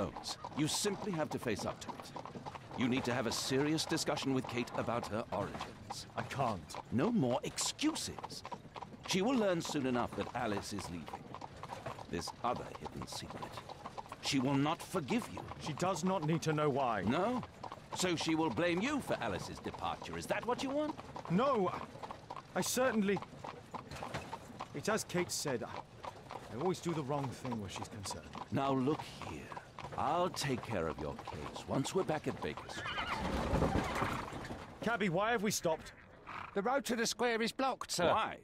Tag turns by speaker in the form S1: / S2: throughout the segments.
S1: Holmes, you simply have to face up to it. You need to have a serious discussion with Kate about her origins.
S2: I can't.
S1: No more excuses. She will learn soon enough that Alice is leaving. This other hidden secret. She will not forgive you.
S2: She does not need to know why.
S1: No? So she will blame you for Alice's departure. Is that what you want?
S2: No, I certainly... It's as Kate said, I, I always do the wrong thing where she's concerned.
S1: Now look here. I'll take care of your case once we're back at Baker Street.
S2: Cabby, why have we stopped?
S3: The road to the square is blocked, sir.
S1: Why?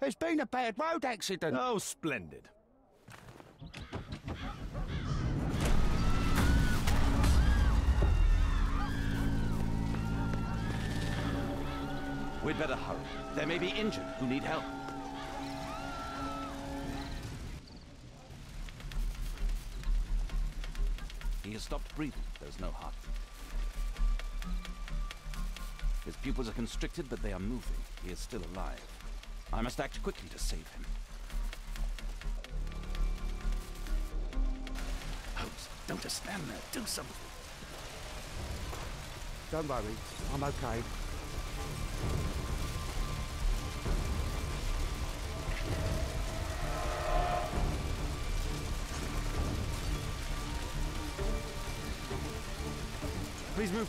S3: There's been a bad road accident.
S2: Oh, splendid.
S1: We'd better hurry. There may be injured who need help. Breathing. There's no heartbeat. His pupils are constricted, but they are moving. He is still alive. I must act quickly to save him. Holmes, don't just stand there. Do something.
S3: Don't worry, I'm okay.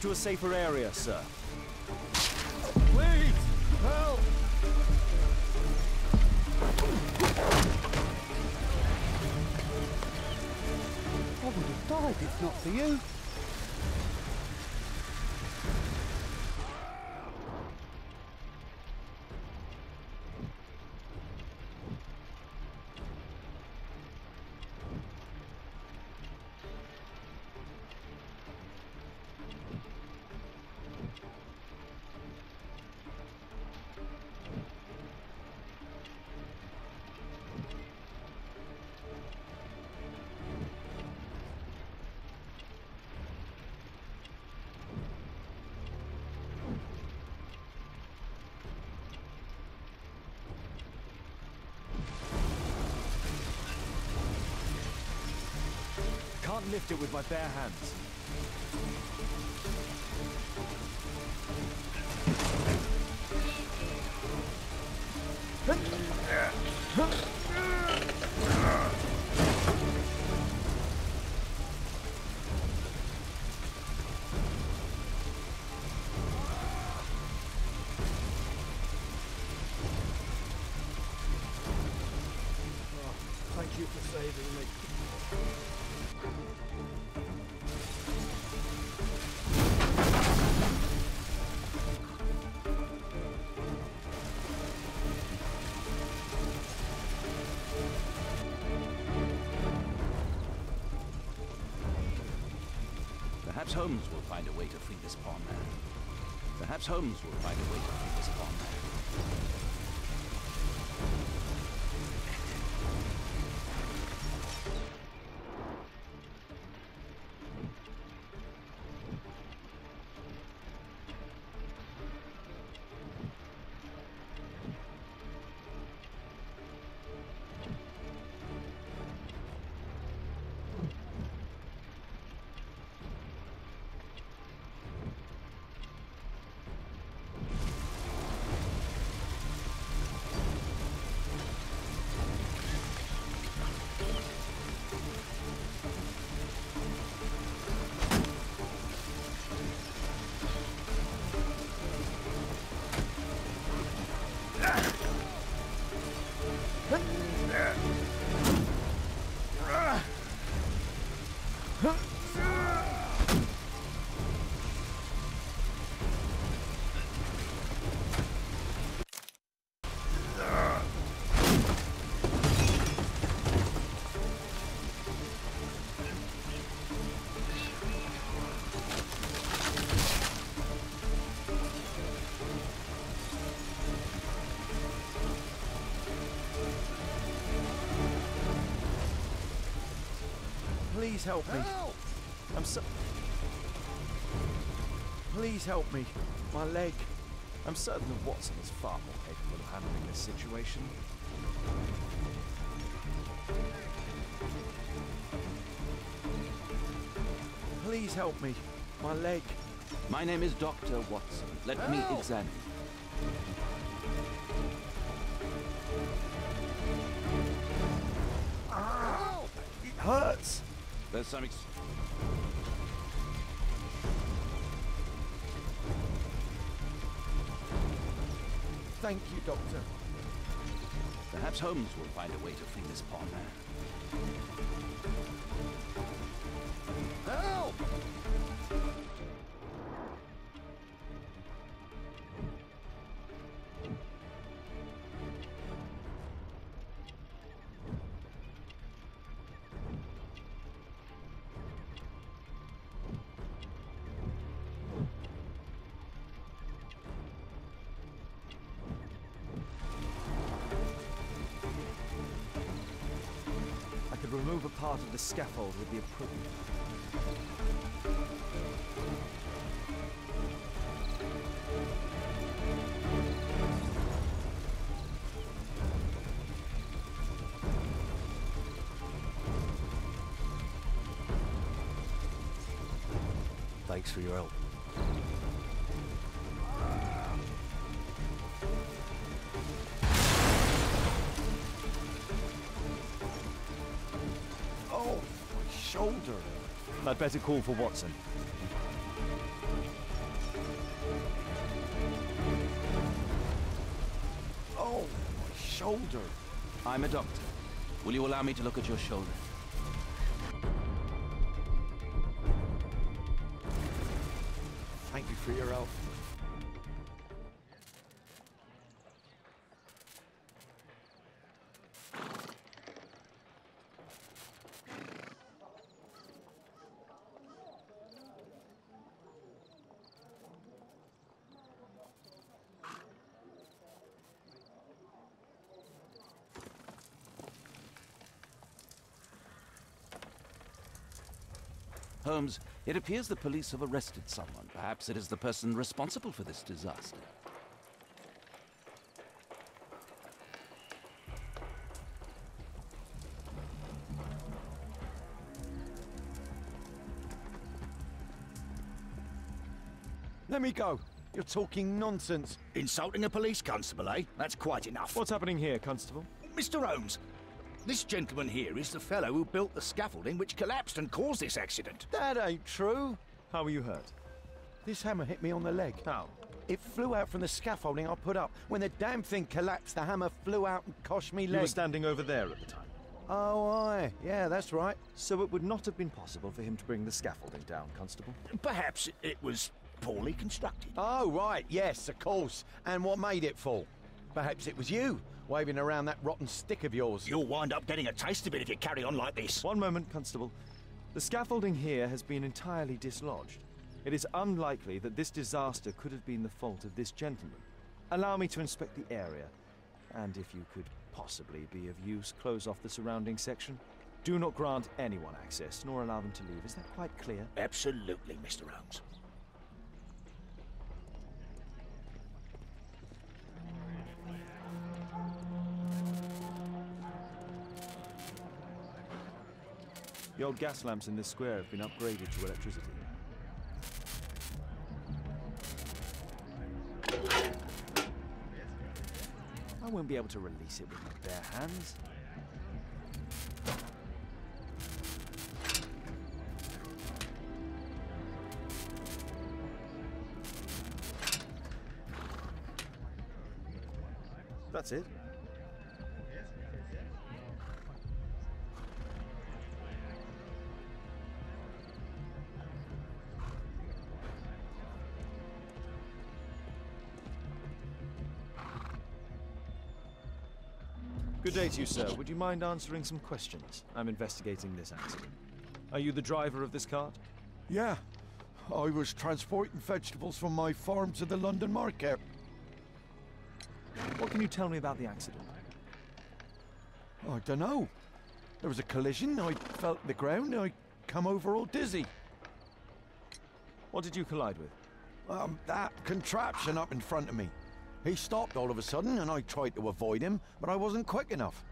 S2: To a safer area, sir. Please! Help!
S3: I would have died if it's not for you.
S2: Can't lift it with my bare hands.
S1: Perhaps Holmes will find a way to free this poor man. Perhaps Holmes will find a way to
S2: Please help me. I'm so. Please help me. My leg. I'm certain that Watson is far more capable of handling this situation. Please help me. My leg.
S1: My name is Dr. Watson. Let me examine.
S2: Ow! It hurts.
S1: There's some ex-
S2: Thank you, Doctor.
S1: Perhaps Holmes will find a way to free this pawn
S2: the scaffold with the appropriate.
S4: Thanks for your help.
S2: I'd better call for Watson. Oh, my shoulder.
S1: I'm a doctor. Will you allow me to look at your shoulder? Holmes, it appears the police have arrested someone. Perhaps it is the person responsible for this disaster.
S2: Let me go. You're talking nonsense.
S4: Insulting a police constable, eh? That's quite enough.
S2: What's happening here, Constable?
S4: Mr. Holmes, this gentleman here is the fellow who built the scaffolding which collapsed and caused this accident.
S2: That ain't true. How were you hurt?
S5: This hammer hit me on the leg.
S2: How?
S5: It flew out from the scaffolding I put up. When the damn thing collapsed, the hammer flew out and cost me leg.
S2: You were standing over there at the time.
S5: oh, aye. Yeah, that's right.
S2: So it would not have been possible for him to bring the scaffolding down, Constable.
S4: Perhaps it was poorly constructed.
S5: Oh, right. Yes, of course. And what made it fall? Perhaps it was you, waving around that rotten stick of yours.
S4: You'll wind up getting a taste of it if you carry on like this.
S2: One moment, Constable. The scaffolding here has been entirely dislodged. It is unlikely that this disaster could have been the fault of this gentleman. Allow me to inspect the area, and if you could possibly be of use, close off the surrounding section. Do not grant anyone access, nor allow them to leave. Is that quite clear?
S4: Absolutely, Mr. Holmes.
S2: The old gas lamps in this square have been upgraded to electricity. I won't be able to release it with my bare hands. That's it. Good day to you, sir. Would you mind answering some questions? I'm investigating this accident. Are you the driver of this cart?
S5: Yeah. I was transporting vegetables from my farm to the London market.
S2: What can you tell me about the accident?
S5: I don't know. There was a collision. I felt the ground. I come over all dizzy.
S2: What did you collide with?
S5: Um, that contraption up in front of me. He stopped all of a sudden, and I tried to avoid him, but I wasn't quick enough.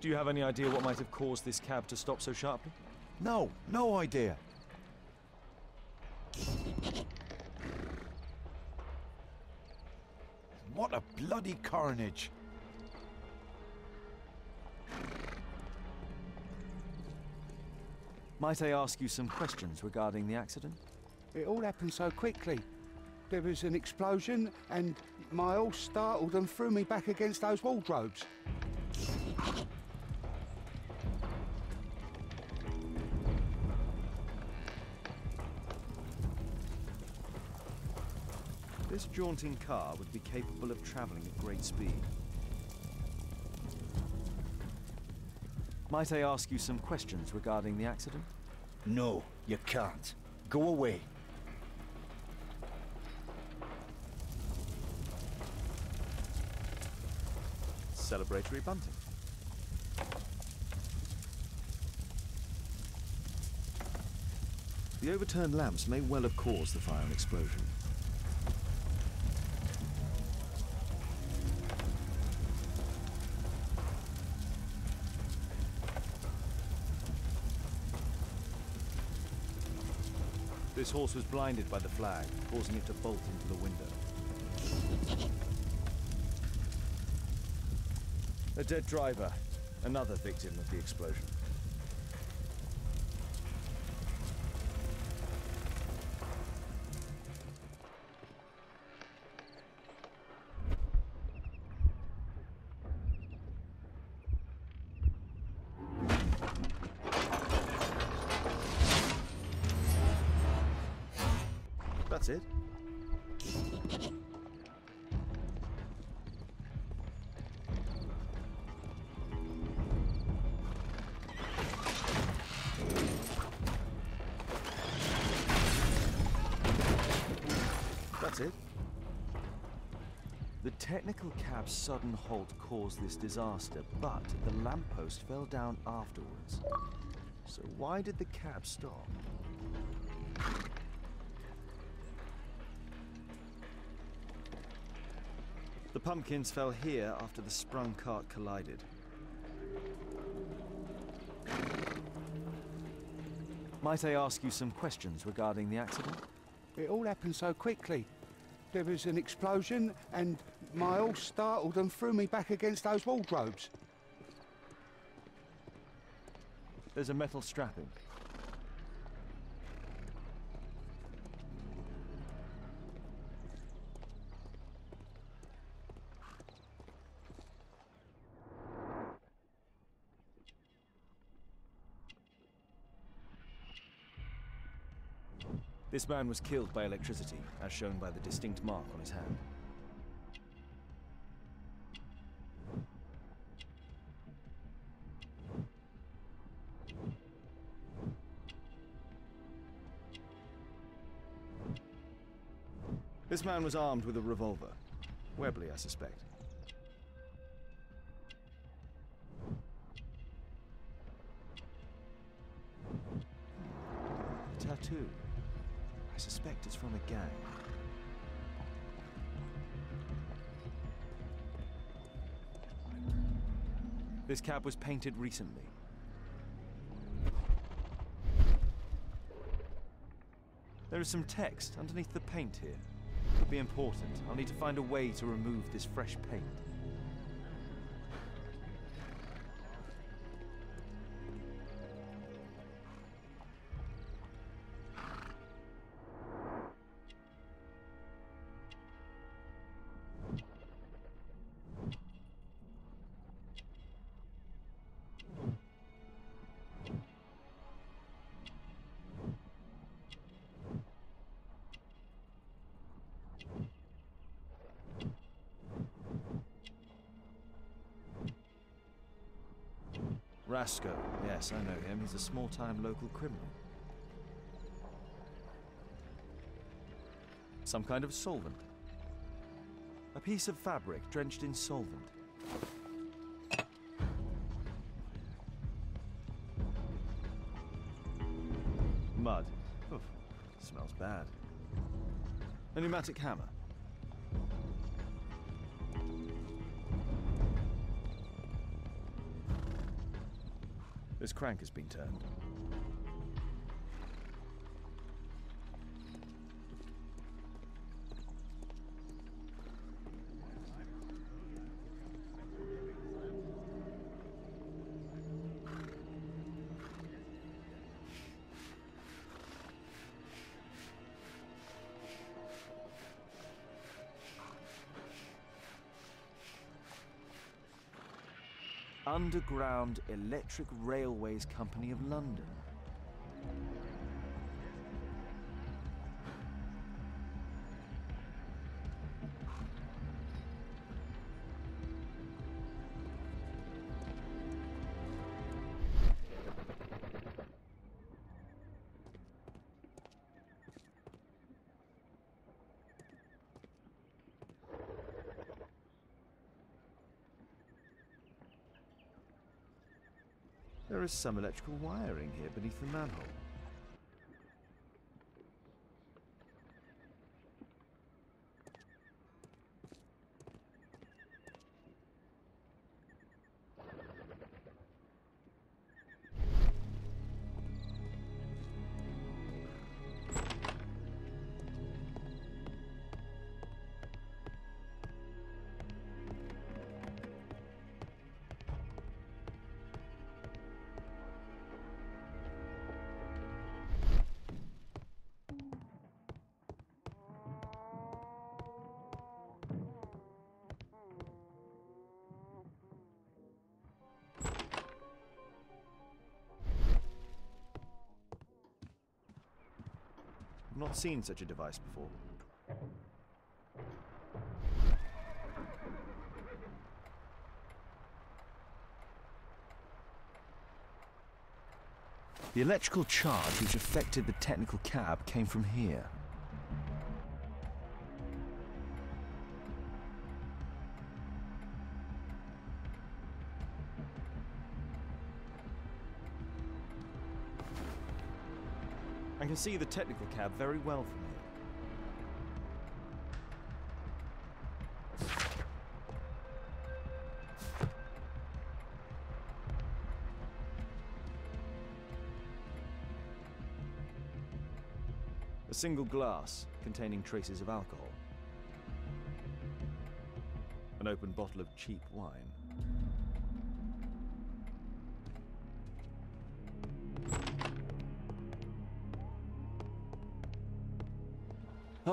S2: Do you have any idea what might have caused this cab to stop so sharply?
S5: No, no idea. What a bloody carnage.
S2: Might I ask you some questions regarding the accident?
S3: It all happened so quickly. There was an explosion, and my horse startled and threw me back against those wardrobes.
S2: This jaunting car would be capable of traveling at great speed. Might I ask you some questions regarding the accident?
S4: No, you can't. Go away.
S2: Celebratory bunting. The overturned lamps may well have caused the fire and explosion. This horse was blinded by the flag, causing it to bolt into the window. A dead driver, another victim of the explosion. That's it. Technical cab's sudden halt caused this disaster, but the lamppost fell down afterwards. So why did the cab stop? The pumpkins fell here after the sprung cart collided. Might I ask you some questions regarding the accident?
S3: It all happened so quickly. There was an explosion, and my horse startled and threw me back against those wardrobes.
S2: There's a metal strapping. This man was killed by electricity, as shown by the distinct mark on his hand. This man was armed with a revolver. Webley, I suspect. A tattoo. I suspect it's from a gang. This cab was painted recently. There is some text underneath the paint here. Be important. I'll need to find a way to remove this fresh paint. Rasco. Yes, I know him. He's a small-time local criminal. Some kind of solvent. A piece of fabric drenched in solvent. Mud. Oof. Smells bad. A pneumatic hammer. Crank has been turned. Underground Electric Railways Company of London. There is some electrical wiring here beneath the manhole. Not seen such a device before. The electrical charge which affected the technical cab came from here. See the technical cab very well from here. A single glass containing traces of alcohol. An open bottle of cheap wine.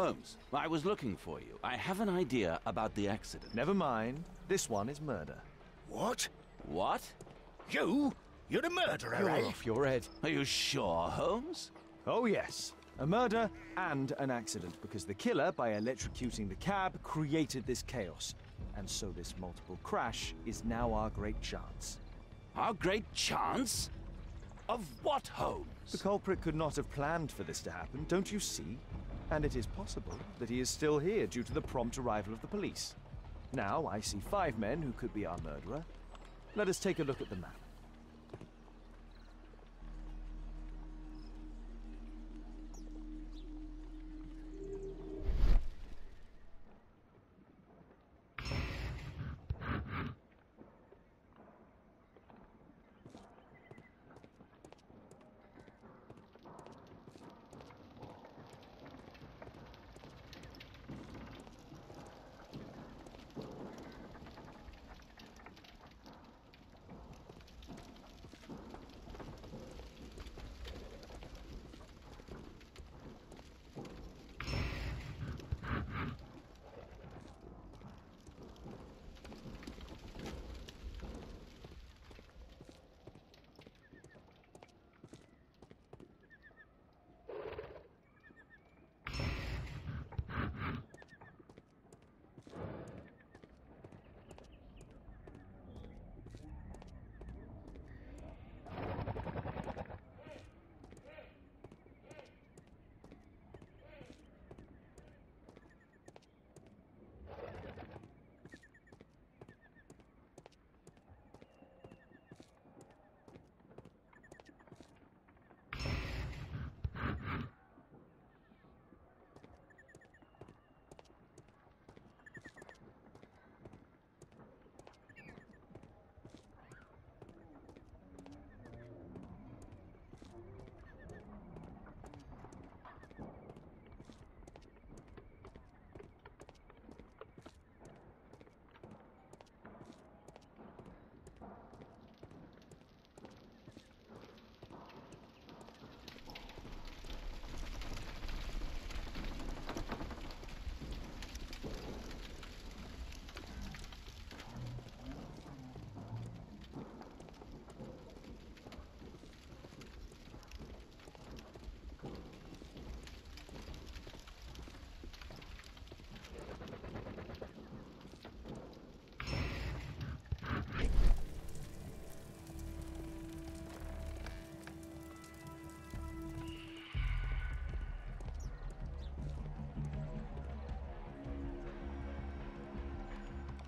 S1: Holmes, I was looking for you. I have an idea about the accident.
S2: Never mind. This one is murder.
S4: What?
S1: What?
S4: You? You're a murderer,
S5: You're
S4: eh?
S5: off your head.
S1: Are you sure, Holmes?
S2: Oh, yes. A murder and an accident, because the killer, by electrocuting the cab, created this chaos. And so this multiple crash is now our great chance.
S1: Our great chance? Of what, Holmes?
S2: The culprit could not have planned for this to happen, don't you see? And it is possible that he is still here due to the prompt arrival of the police. Now I see five men who could be our murderer. Let us take a look at the map.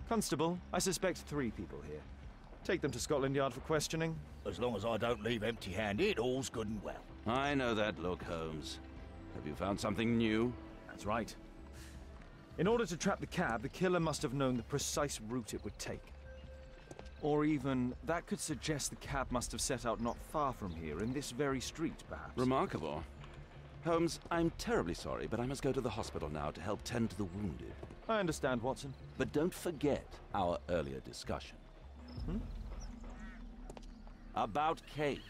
S2: Constable, I suspect three people here. Take them to Scotland Yard for questioning.
S4: As long as I don't leave empty-handed, all's good and well.
S1: I know that look, Holmes. Have you found something new?
S2: That's right. In order to trap the cab, the killer must have known the precise route it would take. Or even, that could suggest the cab must have set out not far from here, in this very street, perhaps.
S1: Remarkable. Holmes, I'm terribly sorry, but I must go to the hospital now to help tend to the wounded.
S2: I understand, Watson.
S1: But don't forget our earlier discussion.
S2: Hmm?
S1: About Kate.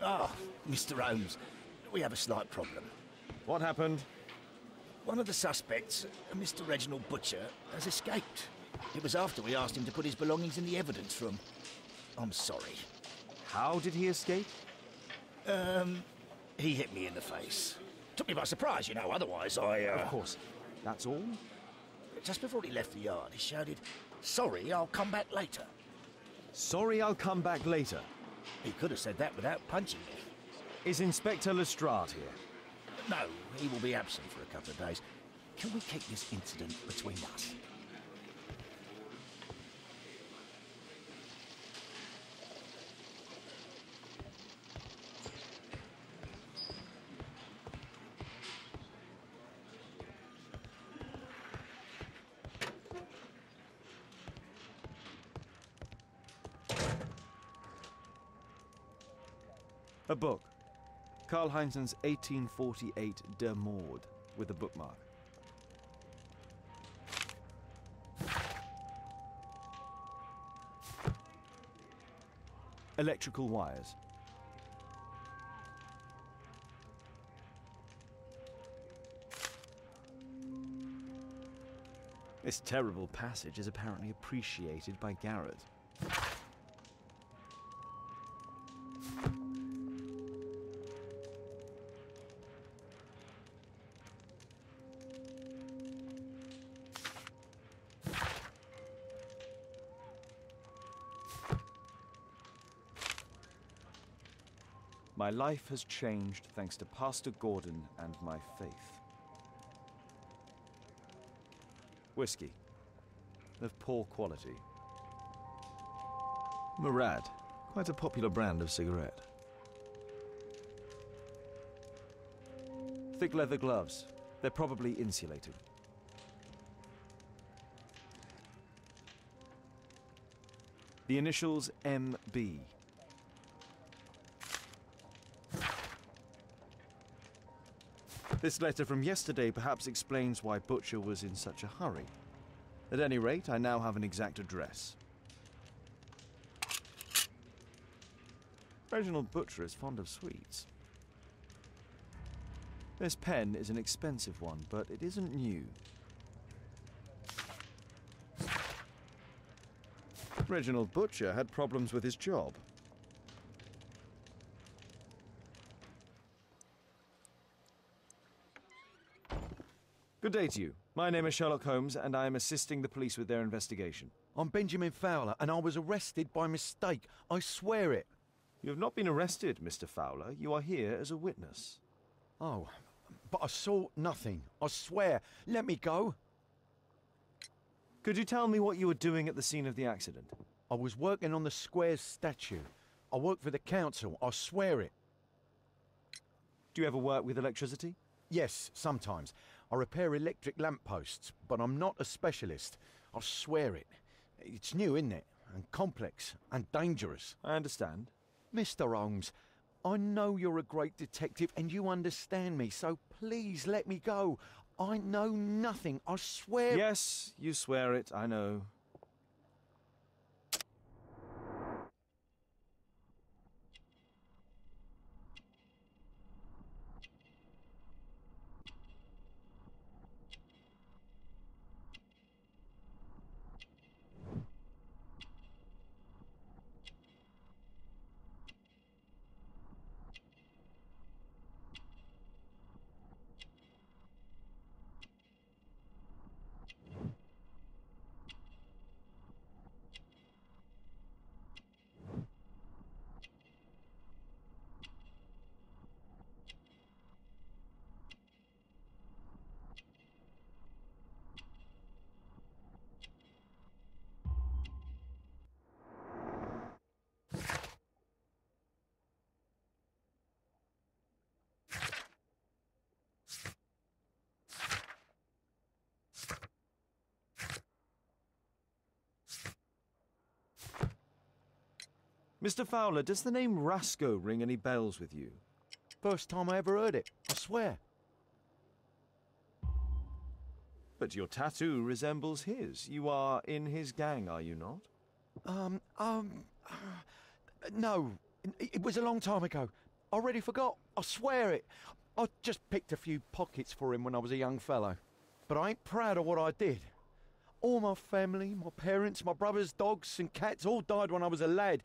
S4: Ah, Mr. Holmes, we have a slight problem.
S2: What happened?
S4: One of the suspects, Mr. Reginald Butcher, has escaped. It was after we asked him to put his belongings in the evidence room. I'm sorry.
S2: How did he escape?
S4: Um, he hit me in the face. Took me by surprise, you know, otherwise I, uh...
S2: Of course. That's all?
S4: Just before he left the yard, he shouted, Sorry, I'll come back later.
S2: Sorry, I'll come back later.
S4: He could have said that without punching me.
S2: Is Inspector Lestrade here?
S4: No, he will be absent for a couple of days. Can we keep this incident between us?
S2: Karl Heinzen's 1848 Der Mord, with a bookmark. Electrical wires. This terrible passage is apparently appreciated by Garrett. My life has changed thanks to Pastor Gordon and my faith. Whiskey. Of poor quality. Murad. Quite a popular brand of cigarette. Thick leather gloves. They're probably insulated. The initials MB. This letter from yesterday perhaps explains why Butcher was in such a hurry. At any rate, I now have an exact address. Reginald Butcher is fond of sweets. This pen is an expensive one, but it isn't new. Reginald Butcher had problems with his job. Good day to you. My name is Sherlock Holmes, and I am assisting the police with their investigation.
S5: I'm Benjamin Fowler, and I was arrested by mistake. I swear it.
S2: You have not been arrested, Mr. Fowler. You are here as a witness.
S5: Oh, but I saw nothing. I swear. Let me go.
S2: Could you tell me what you were doing at the scene of the accident?
S5: I was working on the square's statue. I work for the council. I swear it.
S2: Do you ever work with electricity?
S5: Yes, sometimes. I repair electric lampposts, but I'm not a specialist. I swear it. It's new, isn't it? And complex and dangerous.
S2: I understand.
S5: Mr. Holmes, I know you're a great detective and you understand me, so please let me go. I know nothing. I swear.
S2: Yes, you swear it, I know. Mr. Fowler, does the name Rasco ring any bells with you?
S5: First time I ever heard it, I swear.
S2: But your tattoo resembles his. You are in his gang, are you not?
S5: Um, um, uh, no, it, it was a long time ago. I already forgot, I swear it. I just picked a few pockets for him when I was a young fellow. But I ain't proud of what I did. All my family, my parents, my brothers, dogs, and cats all died when I was a lad.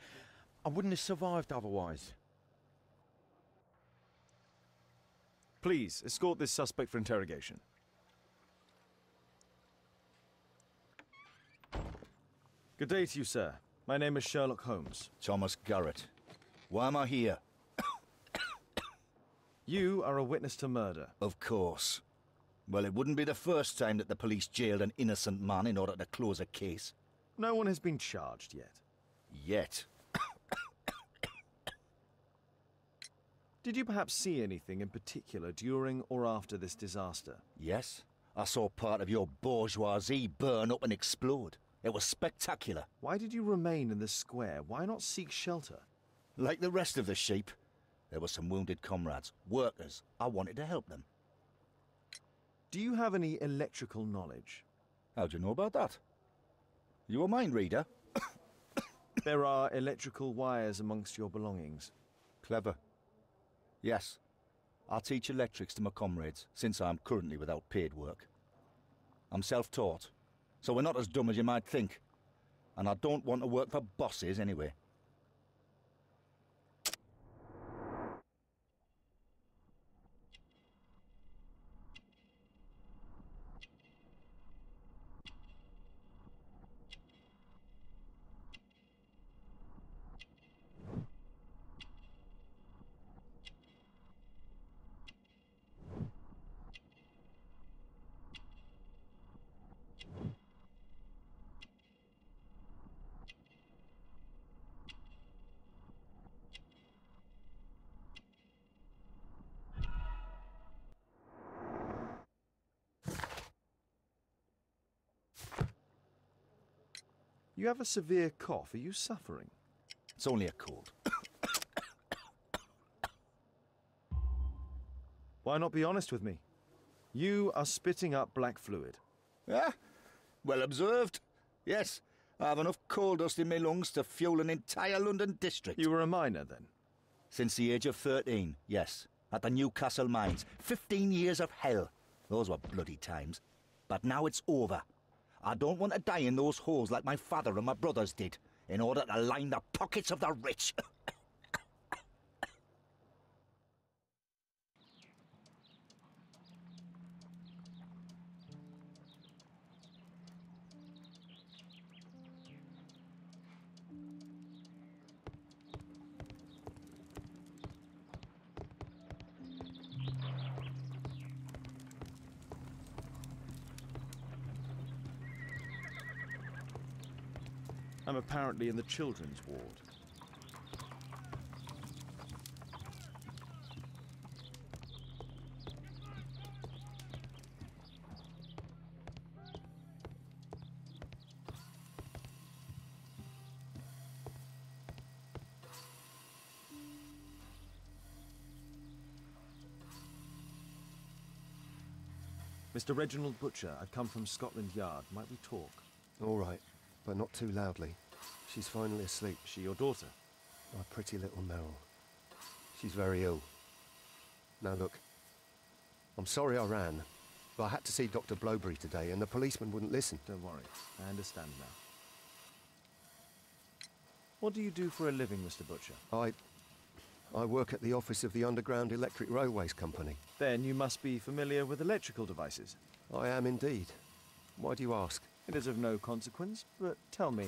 S5: I wouldn't have survived otherwise.
S2: Please, escort this suspect for interrogation. Good day to you, sir. My name is Sherlock Holmes.
S4: Thomas Garrett. Why am I here?
S2: You are a witness to murder.
S4: Of course. Well, it wouldn't be the first time that the police jailed an innocent man in order to close a case.
S2: No one has been charged yet.
S4: Yet.
S2: Did you perhaps see anything in particular during or after this disaster?
S4: Yes, I saw part of your bourgeoisie burn up and explode. It was spectacular.
S2: Why did you remain in the square? Why not seek shelter?
S4: Like the rest of the sheep, there were some wounded comrades, workers. I wanted to help them.
S2: Do you have any electrical knowledge?
S4: How do you know about that? You a mind reader?
S2: There are electrical wires amongst your belongings.
S4: Clever. Yes, I teach electrics to my comrades, since I'm currently without paid work. I'm self-taught, so we're not as dumb as you might think. And I don't want to work for bosses anyway.
S2: You have a severe cough. Are you suffering?
S4: It's only a cold.
S2: Why not be honest with me? You are spitting up black fluid.
S4: Ah, well observed. Yes, I have enough coal dust in my lungs to fuel an entire London district.
S2: You were a miner then?
S4: Since the age of 13, yes. At the Newcastle mines. 15 years of hell. Those were bloody times. But now it's over. I don't want to die in those holes like my father and my brothers did, in order to line the pockets of the rich.
S2: apparently in the children's ward. Mr. Reginald Butcher, I've come from Scotland Yard. Might we talk?
S6: All right, but not too loudly. She's finally asleep.
S2: Is she your daughter?
S6: My pretty little Meryl. She's very ill. Now look, I'm sorry I ran, but I had to see Dr. Blowbury today, and the policeman wouldn't listen.
S2: Don't worry. I understand now. What do you do for a living, Mr. Butcher?
S6: I. I work at the office of the Underground Electric Railways Company.
S2: Then you must be familiar with electrical devices.
S6: I am indeed. Why do you ask?
S2: It is of no consequence, but tell me,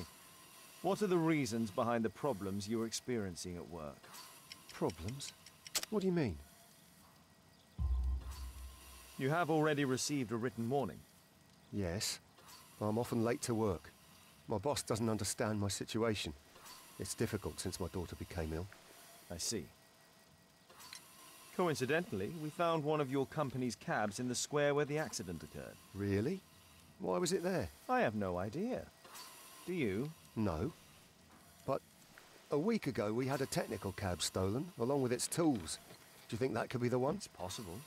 S2: what are the reasons behind the problems you're experiencing at work?
S6: Problems? What do you mean?
S2: You have already received a written warning.
S6: Yes, I'm often late to work. My boss doesn't understand my situation. It's difficult since my daughter became ill.
S2: I see. Coincidentally, we found one of your company's cabs in the square where the accident occurred.
S6: Really? Why was it there?
S2: I have no idea. Do you?
S6: No. But A week ago, we had a technical cab stolen, along with its tools. Do you think that could be the one?
S2: It's possible.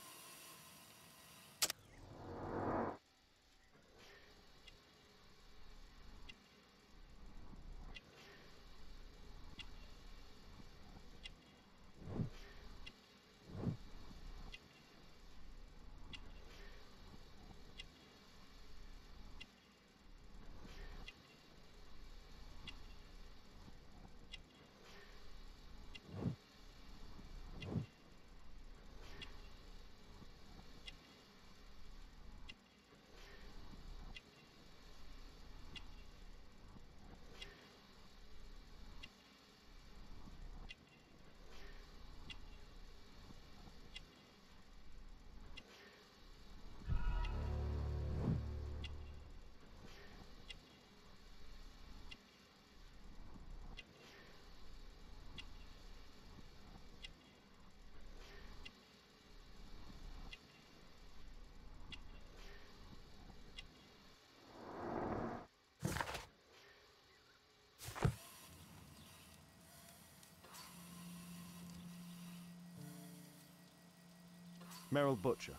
S2: Merrill Butcher.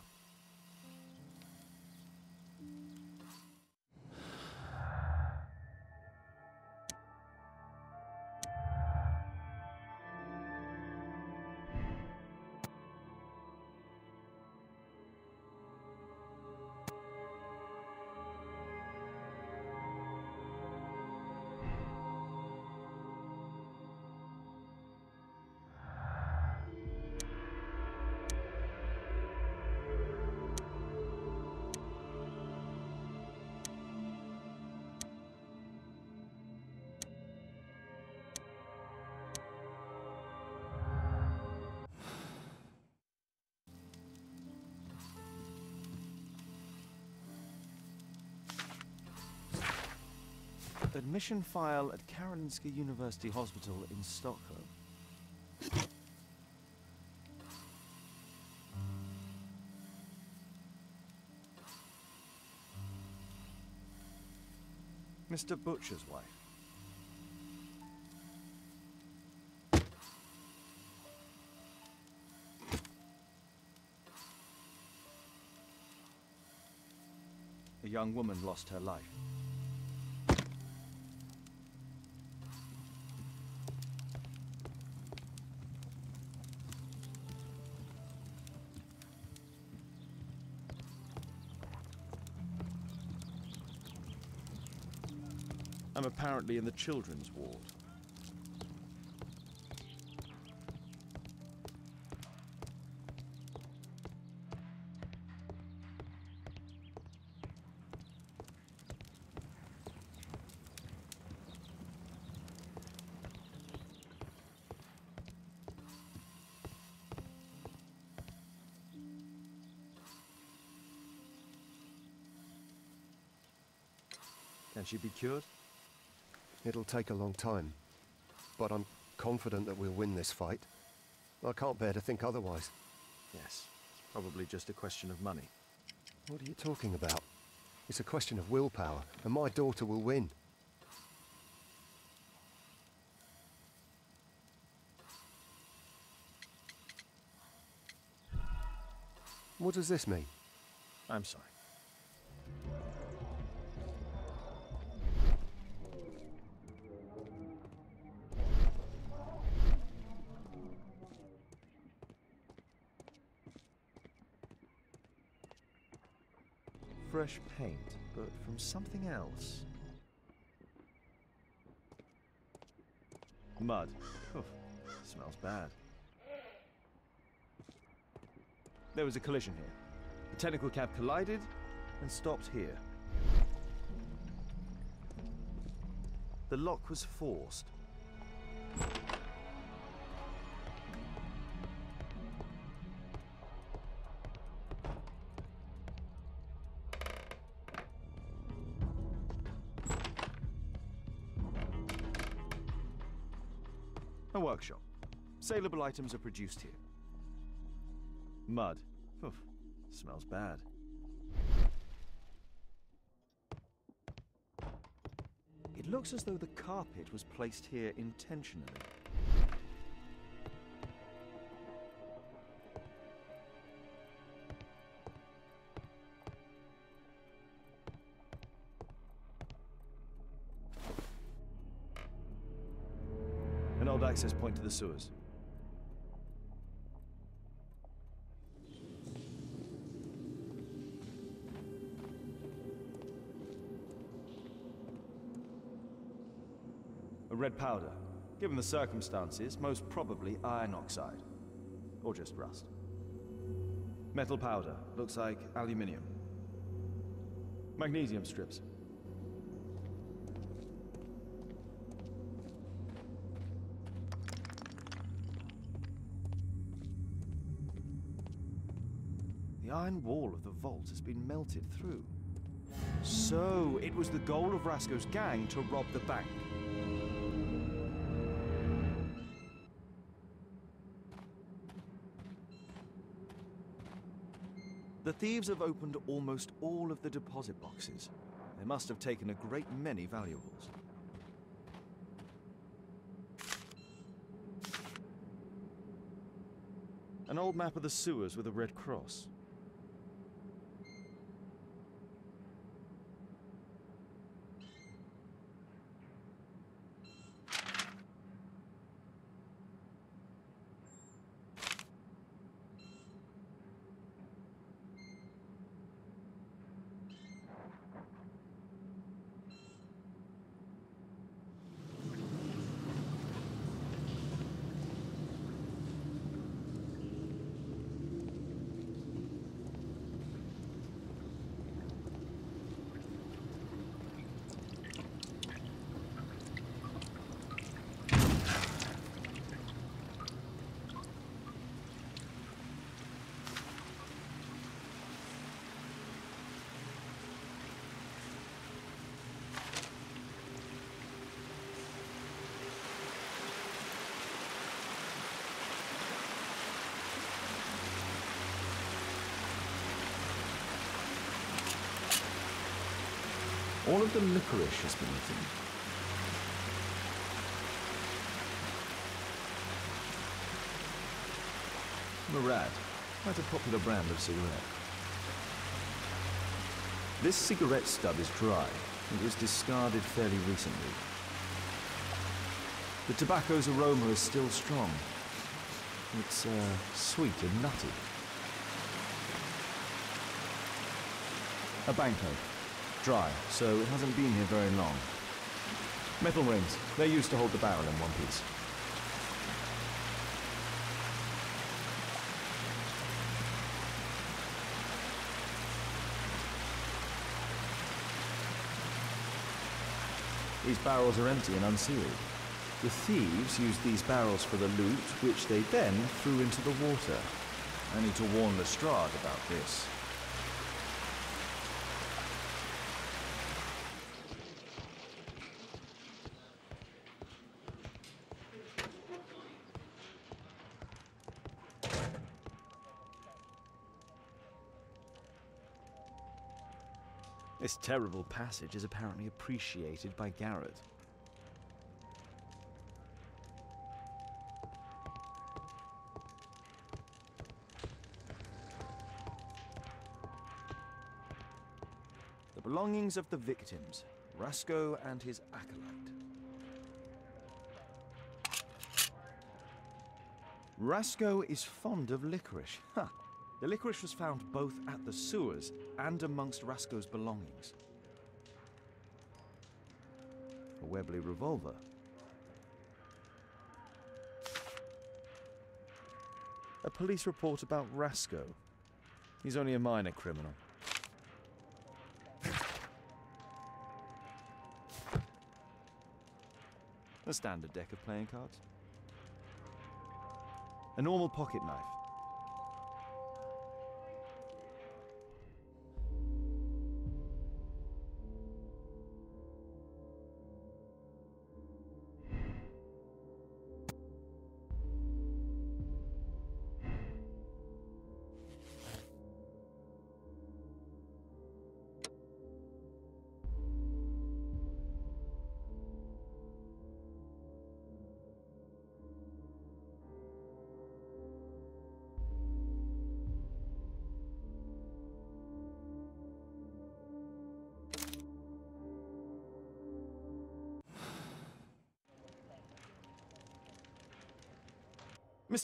S2: Admission file at Karolinska University Hospital in Stockholm. Mr. Butcher's wife. A young woman lost her life. I'm apparently in the children's ward. Can she be cured?
S6: It'll take a long time. But I'm confident that we'll win this fight. I can't bear to think otherwise.
S2: Yes. It's probably just a question of money.
S6: What are you talking about? It's a question of willpower, and my daughter will win. What does this mean?
S2: I'm sorry. Fresh paint, but from something else. Mud. Smells bad. There was a collision here. The technical cab collided and stopped here. The lock was forced. Saleable items are produced here. Mud. Oof, smells bad.
S1: It
S2: looks as though the carpet was placed here intentionally. An old access point to the sewers. Powder. Given the circumstances, most probably iron oxide. Or just rust. Metal powder. Looks like aluminium. Magnesium strips. The iron wall of the vault has been melted through. So, it was the goal of Rasco's gang to rob the bank. Thieves have opened almost all of the deposit boxes. They must have taken a great many valuables. An old map of the sewers with a red cross. All of the licorice has been eaten. Murad, quite a popular brand of cigarette. This cigarette stub is dry. It was discarded fairly recently. The tobacco's aroma is still strong. It's uh, sweet and nutty. A banknote. Dry, so it hasn't been here very long. Metal rings. They're used to hold the barrel in one piece. These barrels are empty and unsealed. The thieves used these barrels for the loot, which they then threw into the water. I need to warn Lestrade about this. This terrible passage is apparently appreciated by Garrett. The belongings of the victims, Rasco and his acolyte. Rasco is fond of licorice. The licorice was found both at the sewers and amongst Rasco's belongings. A Webley revolver. A police report about Rasco. He's only a minor criminal. A standard deck of playing cards. A normal pocket knife.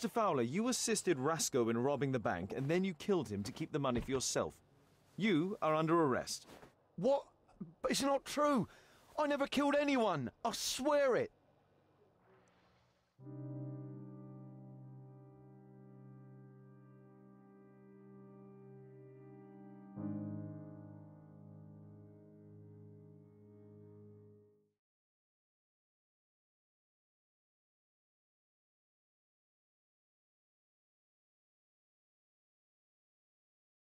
S2: Mr. Fowler, you assisted Rasco in robbing the bank and then you killed him to keep the money for yourself. You are under arrest.
S5: What? It's not true. I never killed anyone. I swear it.